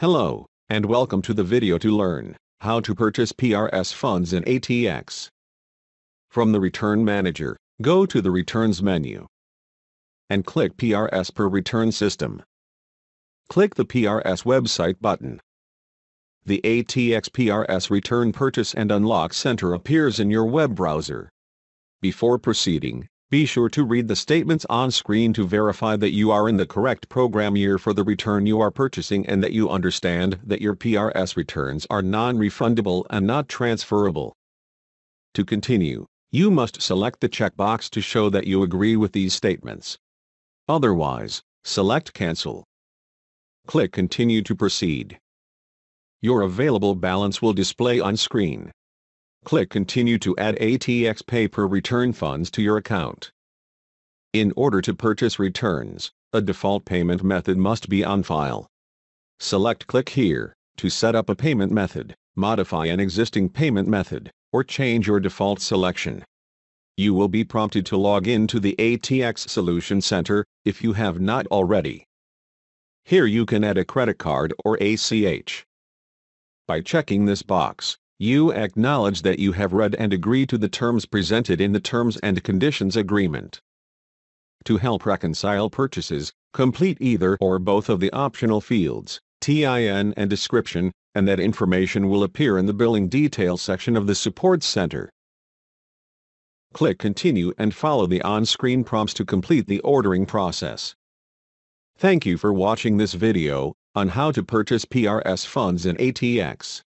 Hello, and welcome to the video to learn how to purchase PRS funds in ATX. From the Return Manager, go to the Returns menu and click PRS per return system. Click the PRS website button. The ATX PRS Return Purchase and Unlock Center appears in your web browser. Before proceeding, be sure to read the statements on screen to verify that you are in the correct program year for the return you are purchasing and that you understand that your PRS returns are non-refundable and not transferable. To continue, you must select the checkbox to show that you agree with these statements. Otherwise, select Cancel. Click Continue to proceed. Your available balance will display on screen. Click Continue to add ATX Pay per return funds to your account. In order to purchase returns, a default payment method must be on file. Select Click here to set up a payment method, modify an existing payment method, or change your default selection. You will be prompted to log in to the ATX Solution Center if you have not already. Here you can add a credit card or ACH. By checking this box, you acknowledge that you have read and agree to the terms presented in the Terms and Conditions Agreement. To help reconcile purchases, complete either or both of the optional fields, TIN and description, and that information will appear in the Billing Details section of the Support Center. Click Continue and follow the on-screen prompts to complete the ordering process. Thank you for watching this video on how to purchase PRS funds in ATX.